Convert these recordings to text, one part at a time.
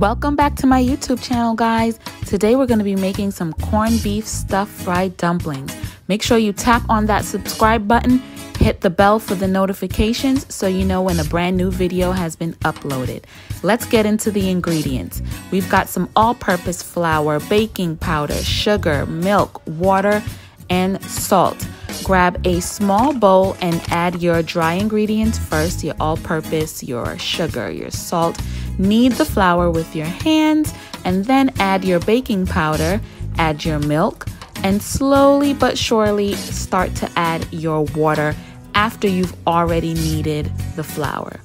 Welcome back to my YouTube channel, guys. Today we're going to be making some corned beef stuffed fried dumplings. Make sure you tap on that subscribe button, hit the bell for the notifications so you know when a brand new video has been uploaded. Let's get into the ingredients. We've got some all-purpose flour, baking powder, sugar, milk, water, and salt. Grab a small bowl and add your dry ingredients first, your all-purpose, your sugar, your salt, Knead the flour with your hands and then add your baking powder, add your milk, and slowly but surely start to add your water after you've already kneaded the flour.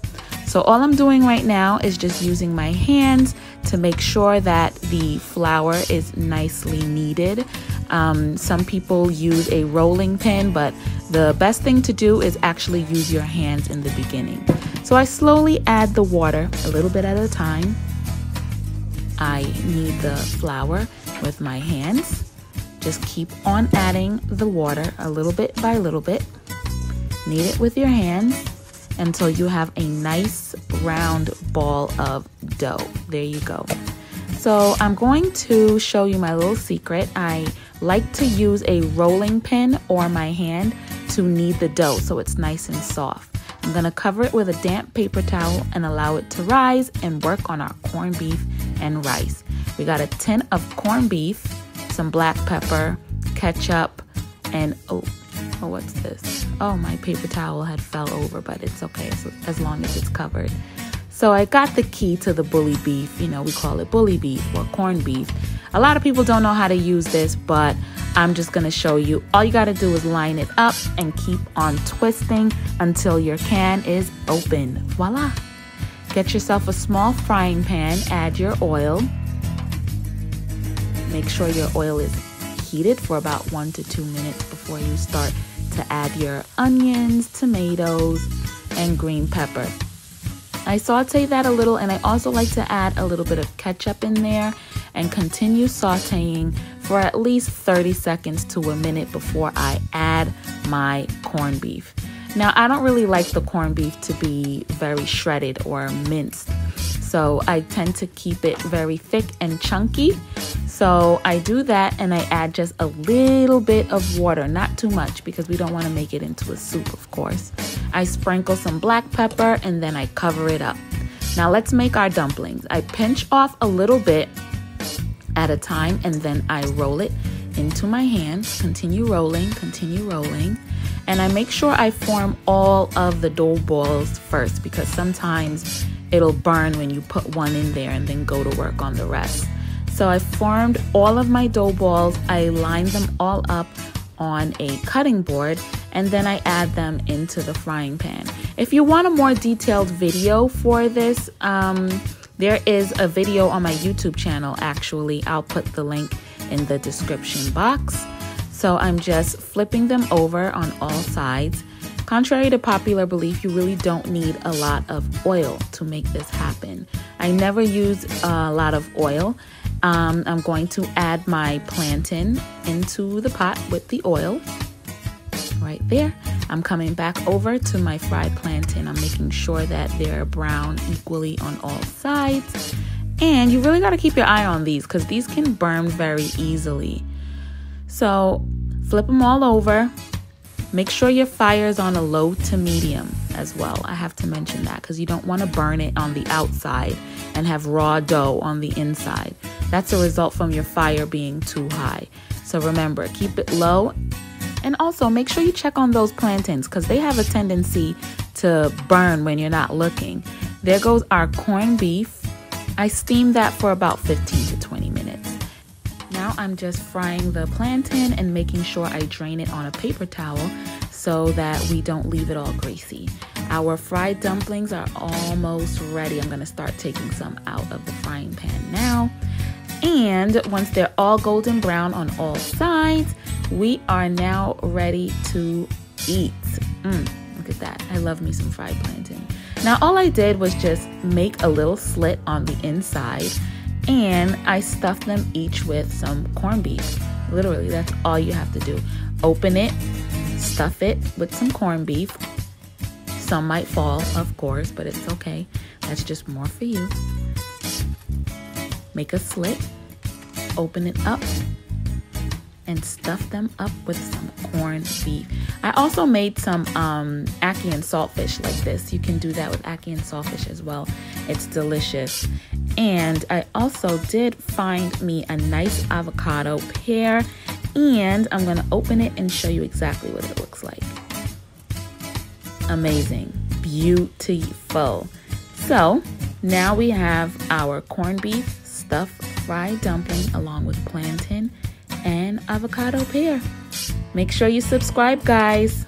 So all I'm doing right now is just using my hands to make sure that the flour is nicely kneaded. Um, some people use a rolling pin, but the best thing to do is actually use your hands in the beginning. So I slowly add the water a little bit at a time. I knead the flour with my hands. Just keep on adding the water a little bit by little bit. Knead it with your hands until you have a nice round ball of dough. There you go. So I'm going to show you my little secret. I like to use a rolling pin or my hand to knead the dough so it's nice and soft. I'm gonna cover it with a damp paper towel and allow it to rise and work on our corned beef and rice. We got a tin of corned beef, some black pepper, ketchup, and oh, oh, what's this? Oh, my paper towel had fell over, but it's okay as, as long as it's covered. So I got the key to the bully beef. You know, we call it bully beef or corned beef. A lot of people don't know how to use this, but I'm just gonna show you. All you gotta do is line it up and keep on twisting until your can is open. Voila! Get yourself a small frying pan, add your oil. Make sure your oil is heated for about one to two minutes before you start to add your onions, tomatoes, and green pepper. I saute that a little and I also like to add a little bit of ketchup in there and continue sauteing for at least 30 seconds to a minute before I add my corned beef. Now, I don't really like the corned beef to be very shredded or minced, so I tend to keep it very thick and chunky. So I do that and I add just a little bit of water, not too much because we don't want to make it into a soup, of course. I sprinkle some black pepper and then I cover it up. Now let's make our dumplings. I pinch off a little bit at a time and then I roll it into my hands. Continue rolling, continue rolling. And I make sure I form all of the dough balls first because sometimes it'll burn when you put one in there and then go to work on the rest. So I formed all of my dough balls. I lined them all up on a cutting board and then I add them into the frying pan. If you want a more detailed video for this, um, there is a video on my YouTube channel, actually. I'll put the link in the description box. So I'm just flipping them over on all sides. Contrary to popular belief, you really don't need a lot of oil to make this happen. I never use a lot of oil. Um, I'm going to add my plantain into the pot with the oil right there. I'm coming back over to my fried plantain. I'm making sure that they're brown equally on all sides. And you really got to keep your eye on these because these can burn very easily. So flip them all over. Make sure your fire is on a low to medium as well. I have to mention that because you don't want to burn it on the outside and have raw dough on the inside. That's a result from your fire being too high. So remember, keep it low and also make sure you check on those plantains because they have a tendency to burn when you're not looking. There goes our corned beef. I steam that for about 15 to 20 minutes. Now I'm just frying the plantain and making sure I drain it on a paper towel so that we don't leave it all greasy. Our fried dumplings are almost ready. I'm gonna start taking some out of the frying pan now. And once they're all golden brown on all sides, we are now ready to eat. Mm, look at that. I love me some fried plantain. Now, all I did was just make a little slit on the inside and I stuffed them each with some corned beef. Literally, that's all you have to do. Open it, stuff it with some corned beef. Some might fall, of course, but it's okay. That's just more for you. make a slit, open it up, and stuff them up with some corned beef. I also made some um, ackee and saltfish like this. You can do that with ackee and saltfish as well. It's delicious. And I also did find me a nice avocado pear and I'm gonna open it and show you exactly what it looks like. Amazing, beautiful. So now we have our corned beef stuffed fried dumpling along with plantain avocado pear. Make sure you subscribe, guys.